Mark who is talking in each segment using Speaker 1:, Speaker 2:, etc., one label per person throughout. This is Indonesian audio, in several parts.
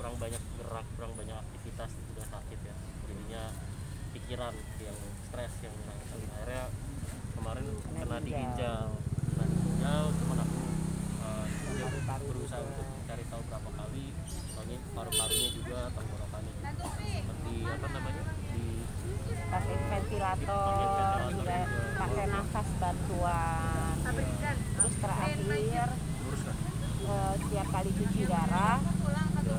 Speaker 1: kurang banyak gerak kurang banyak aktivitas itu udah sakit ya. Jadinya pikiran yang stres yang ngerasain akhirnya kemarin kena di ginjal. kena di ginjal cuman aku uh, dia berusaha untuk cari tahu berapa kali. Soalnya paru-parunya juga tenggorokannya juga seperti apa namanya di
Speaker 2: pakai ventilator juga pakai nafas bantuan. Terus terakhir
Speaker 1: kan
Speaker 2: eh, setiap kali cuci darah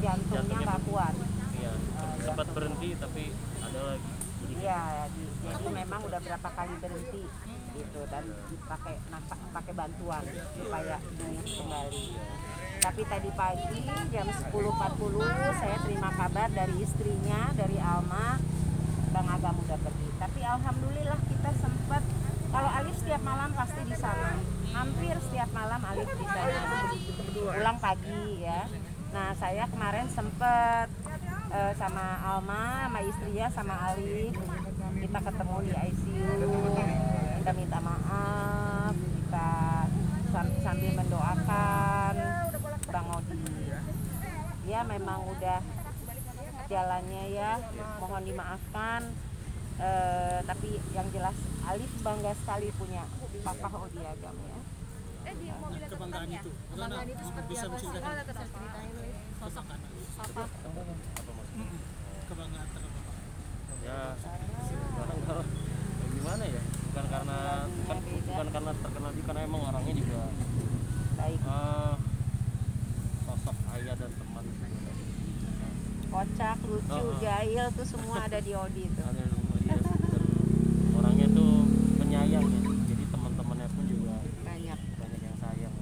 Speaker 2: jantungnya nggak kuat
Speaker 1: iya sempat berhenti tapi ada lagi
Speaker 2: Iya, di- jadi memang udah berapa kali berhenti gitu dan pakai nafas pakai bantuan supaya ingat kembali. Tapi tadi pagi jam 10.40 saya terima kabar dari istrinya dari Alma Bang Agam udah pergi. Tapi alhamdulillah kita sempat kalau Alif setiap malam pasti di sana. Hampir setiap malam Alif di sana. Pulang pagi ya. Nah, saya kemarin sempet eh, sama Alma, sama istrinya, sama Alif kita ketemu di ICU kita minta maaf kita sam- sambil mendoakan. Bang Odi. Ya memang udah jalannya ya. Mohon dimaafkan. Eh, tapi yang jelas Alif bangga sekali punya Papa Odi Agam ya
Speaker 3: kebanggaan itu. Bagaimana bisa menceritakan sosok anak
Speaker 2: Papa
Speaker 1: apa maksudnya?
Speaker 3: Kebanggaan terhadap bapak
Speaker 1: ya sekarang kalau gimana ya? Bukan karena bukan, bukan karena terkenal juga karena emang orangnya juga
Speaker 2: baik.
Speaker 1: eh, sosok ayah dan teman.
Speaker 2: Kocak lucu
Speaker 1: Oh, oh.
Speaker 2: jahil tuh semua ada di Odi itu.
Speaker 1: Ada di orangnya tuh penyayang ya jadi teman-temannya pun juga
Speaker 2: banyak
Speaker 1: banyak yang sayang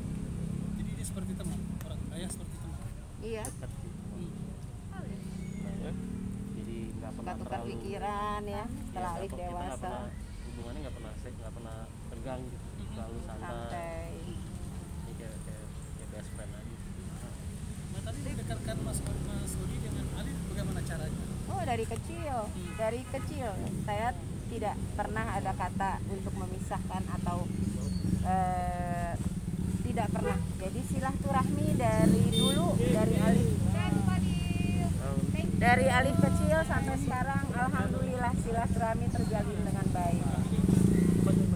Speaker 3: jadi dia seperti teman orang ayah seperti teman
Speaker 2: iya.
Speaker 1: Dekat sih. Nah, ya. jadi nggak pernah
Speaker 2: tukar
Speaker 1: terlalu
Speaker 2: pikiran ya setelah
Speaker 1: ya,
Speaker 2: Alif dewasa.
Speaker 1: pernah hubungannya nggak pernah sek nggak pernah tegang gitu. Selalu santai
Speaker 2: santai.
Speaker 1: Jadi kayak kayak kayak best friend aja
Speaker 3: nah tadi didekatkan mas mas Odi dengan Alif bagaimana caranya?
Speaker 2: Oh dari kecil. Dari kecil saya tidak pernah ada kata untuk memisahkan atau eh, tidak pernah jadi silaturahmi dari dulu dari Alif dari Alif kecil sampai sekarang alhamdulillah silaturahmi terjalin dengan baik.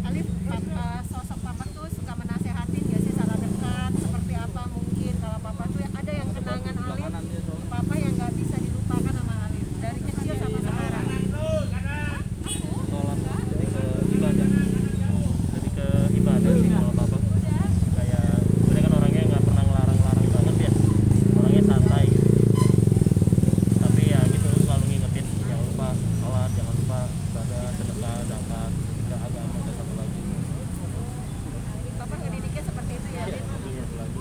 Speaker 4: Alif, papa, sosok papa tuh suka menasehatin gak sih salah dekat seperti apa mungkin kalau papa tuh ada yang kenangan Alif papa yang nggak bisa dilupakan sama Alif dari kecil sama sekarang
Speaker 1: sholat lebih ke ibadah lebih ke ibadah sih kalau papa kayak sebenarnya kan orangnya nggak pernah ngelarang-larang banget ya orangnya santai gitu tapi ya gitu selalu ngingetin jangan lupa sholat jangan lupa ibadah sedekah zakat ke agama dan satu lagi
Speaker 4: papa ngedidiknya seperti itu ya Alif
Speaker 1: iya satu lagi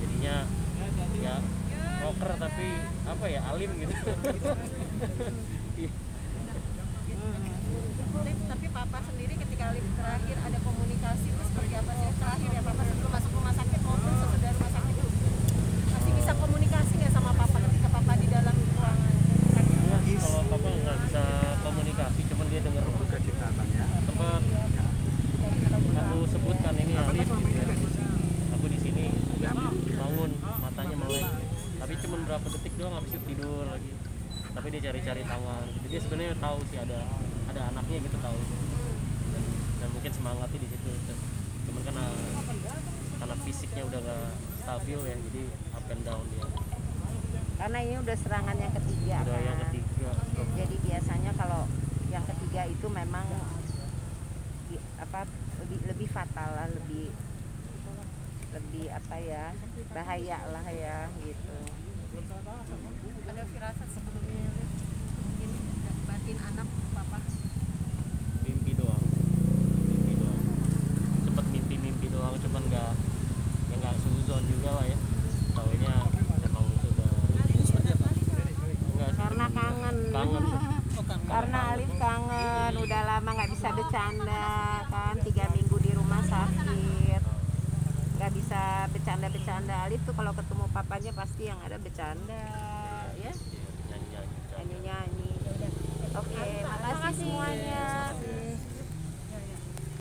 Speaker 1: jadinya ya rocker tapi apa ya alim gitu. Iya.
Speaker 4: Tapi papa sendiri ketika Alif terakhir ada komunikasi itu seperti apa sih? Terakhir ya papa sebelum masuk rumah sakit maupun sesudah rumah sakit itu? Masih bisa komunikasi nggak sama papa ketika papa di dalam ruangan?
Speaker 1: Enggak sih, kalau papa nggak bisa komunikasi, cuman dia dengar tempat. Aku sebutkan ini Alif gitu ya. Aku di sini bangun, matanya melek. Tapi cuman berapa detik doang habis itu tidur lagi. Tapi dia cari-cari tangan. Jadi dia sebenarnya tahu sih ada ada anaknya gitu tahu. Dan, dan mungkin semangatnya di situ. Cuman karena karena fisiknya udah gak stabil ya, jadi up and down dia.
Speaker 2: karena ini udah serangan yang ketiga
Speaker 1: Udah yang
Speaker 2: kan.
Speaker 1: ketiga.
Speaker 2: jadi biasanya kalau yang ketiga itu memang apa lebih lebih fatal lah lebih lebih apa ya bahaya lah ya gitu
Speaker 4: ada firasat sebelumnya ini? Batin anak papa?
Speaker 1: Mimpi doang. Mimpi doang. Sempet mimpi-mimpi doang cuman nggak ya nggak suzon juga lah ya. Taunya emang sudah
Speaker 3: ini seperti apa
Speaker 1: enggak sih
Speaker 2: karena kangen.
Speaker 1: Kangen.
Speaker 2: Karena Alif kangen. Udah lama nggak bisa bercanda kan? Tiga minggu di rumah sakit nggak bisa bercanda-bercanda Alif tuh kalau ketemu papanya pasti yang ada bercanda ya.
Speaker 1: Nyanyi nyanyi
Speaker 2: nyanyi nyanyi oke makasih semuanya